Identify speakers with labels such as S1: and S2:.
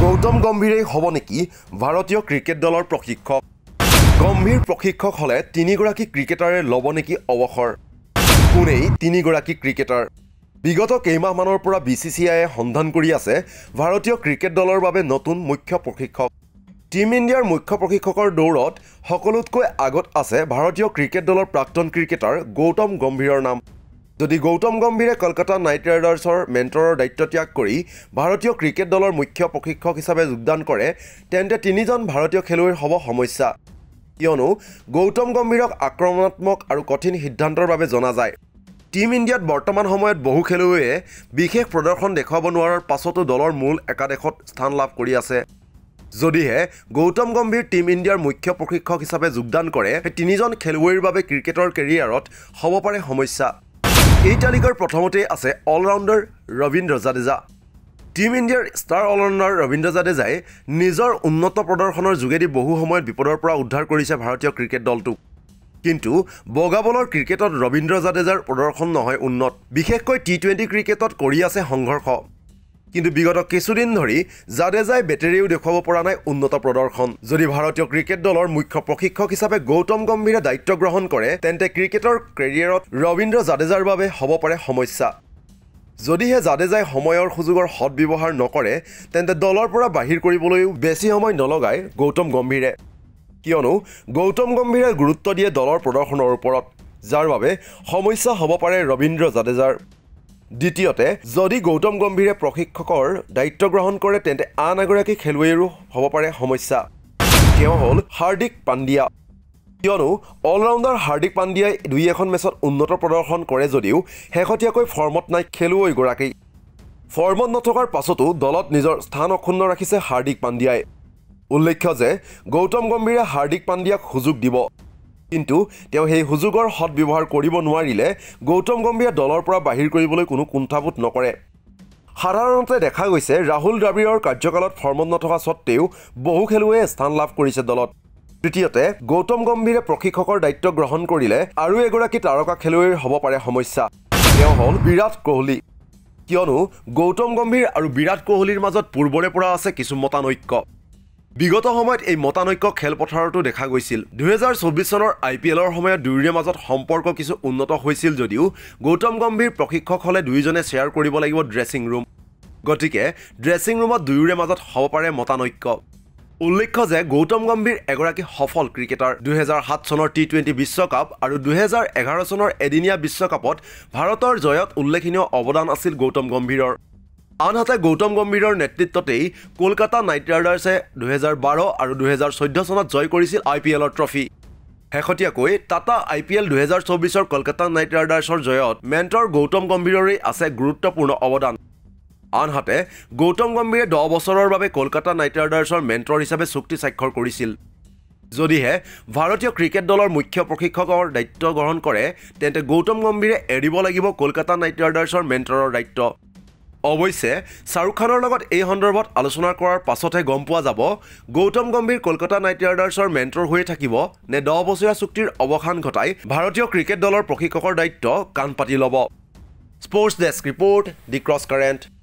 S1: গৌতম গম্ভীৰেই হ'ব নেকি ভাৰতীয় ক্ৰিকেট দলৰ প্ৰশিক্ষক? গম্ভীৰ প্ৰশিক্ষক হ'লে তিনিগৰাকী ক্ৰিকেটাৰে ল'ব নেকি অৱসৰ? কোনেই তিনিগৰাকী ক্ৰিকেটাৰ? বিগত কেইমাহমানৰ পৰা বি চি চি আইয়ে সন্ধান কৰি আছে ভাৰতীয় ক্ৰিকেট দলৰ বাবে নতুন মুখ্য প্ৰশিক্ষক। টীম ইণ্ডিয়াৰ মুখ্য প্ৰশিক্ষকৰ দৌৰত সকলোতকৈ আগত আছে ভাৰতীয় ক্ৰিকেট দলৰ প্ৰাক্তন ক্ৰিকেটাৰ গৌতম গম্ভীৰৰ নাম। যদি গৌতম গম্ভীৰে কলকাতা নাইট ৰাইডাৰ্ছৰ মেণ্টৰৰ দায়িত্ব ত্যাগ কৰি ভাৰতীয় ক্ৰিকেট দলৰ মুখ্য প্ৰশিক্ষক হিচাপে যোগদান কৰে তেন্তে তিনিজন ভাৰতীয় খেলুৱৈৰ হ'ব সমস্যা। কিয়নো গৌতম গম্ভীৰক আক্ৰমণাত্মক আৰু কঠিন সিদ্ধান্তৰ বাবে জনা যায়। টীম ইণ্ডিয়াত বৰ্তমান সময়ত বহু খেলুৱৈয়ে বিশেষ প্ৰদৰ্শন দেখুৱাব নোৱাৰাৰ পাছতো দলৰ মূল একাদশত স্থান লাভ কৰি আছে। যদিহে গৌতম গম্ভীৰ টীম ইণ্ডিয়াৰ মুখ্য প্ৰশিক্ষক হিচাপে যোগদান কৰে তিনিজন খেলুৱৈৰ বাবে ক্ৰিকেটৰ কেৰিয়াৰত হ'ব পাৰে সমস্যা। এই তালিকাৰ প্ৰথমতেই আছে অলৰাউণ্ডাৰ ৰবীন্দ্ৰ জাদেজা। টীম ইণ্ডিয়াৰ ষ্টাৰ অলৰাউণ্ডাৰ ৰবীন্দ্ৰ জাদেজাই নিজৰ উন্নত প্ৰদৰ্শনৰ যোগেদি বহু সময়ত বিপদৰ পৰা উদ্ধাৰ কৰিছে ভাৰতীয় ক্ৰিকেট দলটোক কিন্তু বগা বলৰ ক্ৰিকেটত ৰবীন্দ্ৰ জাদেজাৰ প্ৰদৰ্শন নহয় উন্নত। বিশেষকৈ টি টুৱেণ্টি ক্ৰিকেটত কৰি আছে সংঘৰ্ষ। কিন্তু বিগত কিছুদিন ধৰি জাদেজাই বেটেৰীও দেখুৱাব পৰা নাই উন্নত প্ৰদৰ্শন। যদি ভাৰতীয় ক্ৰিকেট দলৰ মুখ্য প্ৰশিক্ষক হিচাপে গৌতম গম্ভীৰে দায়িত্ব গ্ৰহণ কৰে তেন্তে ক্ৰিকেটৰ কেৰিয়াৰত ৰবীন্দ্ৰ জাদেজাৰ বাবে হ'ব পাৰে সমস্যা। যদিহে জাদেজাই সময়ৰ সুযোগৰ সদব্যৱহাৰ নকৰে তেন্তে দলৰ পৰা বাহিৰ কৰিবলৈও বেছি সময় নলগায় গৌতম গম্ভীৰে। কিয়নো গৌতম গম্ভীৰে গুৰুত্ব দিয়ে দলৰ প্ৰদৰ্শনৰ ওপৰত যাৰ বাবে সমস্যা হ'ব পাৰে ৰবীন্দ্ৰ জাদেজাৰ। দ্বিতীয়তে যদি গৌতম গম্ভীৰে প্ৰশিক্ষকৰ দায়িত্ব গ্ৰহণ কৰে তেন্তে আন এগৰাকী খেলুৱৈৰো হ'ব পাৰে সমস্যা। তেওঁ হ'ল হাৰ্দিক পাণ্ডিয়া। কিয়নো অলৰাউণ্ডাৰ হাৰ্দিক পাণ্ডিয়াই দুই এখন মেচত উন্নত প্ৰদৰ্শন কৰে যদিও শেহতীয়াকৈ ফৰ্মত নাই খেলুৱৈগৰাকী। ফৰ্মত নথকাৰ পাছতো দলত নিজৰ স্থান অক্ষুণ্ণ ৰাখিছে হাৰ্দিক পাণ্ডিয়াই। উল্লেখ্য যে গৌতম গম্ভীৰে হাৰ্দিক পাণ্ডিয়াক সুযোগ দিব। কিন্তু তেওঁ সেই সুযোগৰ সদব্যৱহাৰ কৰিব নোৱাৰিলে গৌতম গম্ভীৰে দলৰ পৰা বাহিৰ কৰিবলৈ কোনো কুণ্ঠাবোধ নকৰে। সাধাৰণতে দেখা গৈছে ৰাহুল দ্ৰাবিড়ৰ কাৰ্যকালত ফৰ্মত নথকা স্বত্তেও বহু খেলুৱৈয়ে স্থান লাভ কৰিছে দলত। তৃতীয়তে গৌতম গম্ভীৰে প্ৰশিক্ষকৰ দায়িত্ব গ্ৰহণ কৰিলে আৰু এগৰাকী তাৰকা খেলুৱৈৰ হ'ব পাৰে সমস্যা। তেওঁ হ'ল বিৰাট কোহলি। কিয়নো গৌতম গম্ভীৰ আৰু বিৰাট কোহলিৰ মাজত পূৰ্বৰে পৰা আছে কিছু মতানৈক্য। বিগত সময়ত এই মতানৈক্য খেলপথাৰতো দেখা গৈছিল। দুহেজাৰ চৌব্বিছ চনৰ আই পি এলৰ সময়ত দুয়োৰে মাজত সম্পৰ্ক কিছু উন্নত হৈছিল যদিও গৌতম গম্ভীৰ প্ৰশিক্ষক হ'লে দুয়োজনে শ্বেয়াৰ কৰিব লাগিব ড্ৰেছিং ৰুম। গতিকে ড্ৰেছিং ৰুমত দুয়োৰে মাজত হ'ব পাৰে মতানৈক্য। উল্লেখ্য যে গৌতম গম্ভীৰ এগৰাকী সফল ক্ৰিকেটাৰ। দুহেজাৰ সাত চনৰ টি টুৱেণ্টি বিশ্বকাপ আৰু দুহেজাৰ এঘাৰ চনৰ এদিনীয়া বিশ্বকাপত ভাৰতৰ জয়ত উল্লেখনীয় অৱদান আছিল গৌতম গম্ভীৰৰ। আনহাতে গৌতম গম্ভীৰৰ নেতৃত্বতেই কলকাতা নাইট ৰাইডাৰ্ছে দুহেজাৰ বাৰ আৰু দুহেজাৰ চৈধ্য চনত জয় কৰিছিল আই পি এলৰ ট্ৰফি। শেহতীয়াকৈ টাটা আই পি এল দুহেজাৰ চৌবিছৰ কলকাতা নাইট ৰাইডাৰ্ছৰ জয়ত মেণ্টৰ গৌতম গম্ভীৰৰেই আছে গুৰুত্বপূৰ্ণ অৱদান। আনহাতে গৌতম গম্ভীৰে দহ বছৰৰ বাবে কলকাতা নাইট ৰাইডাৰ্ছৰ মেণ্টৰ হিচাপে চুক্তি স্বাক্ষৰ কৰিছিল। যদিহে ভাৰতীয় ক্ৰিকেট দলৰ মুখ্য প্ৰশিক্ষকৰ দায়িত্ব গ্ৰহণ কৰে তেন্তে গৌতম গম্ভীৰে এৰিব লাগিব কলকাতা নাইট ৰাইডাৰ্ছৰ মেণ্টৰৰ দায়িত্ব। অৱশ্যে শ্বাহৰুখ খানৰ লগত এই সন্দৰ্ভত আলোচনা কৰাৰ পাছতহে গম পোৱা যাব গৌতম গম্ভীৰ কলকাতা নাইট ৰাইডাৰ্ছৰ মেণ্টৰ হৈয়ে থাকিব নে দহ বছৰীয়া চুক্তিৰ অৱসান ঘটাই ভাৰতীয় ক্ৰিকেট দলৰ প্ৰশিক্ষকৰ দায়িত্ব কাণ পাতি ল'ব। Sports desk report the cross current.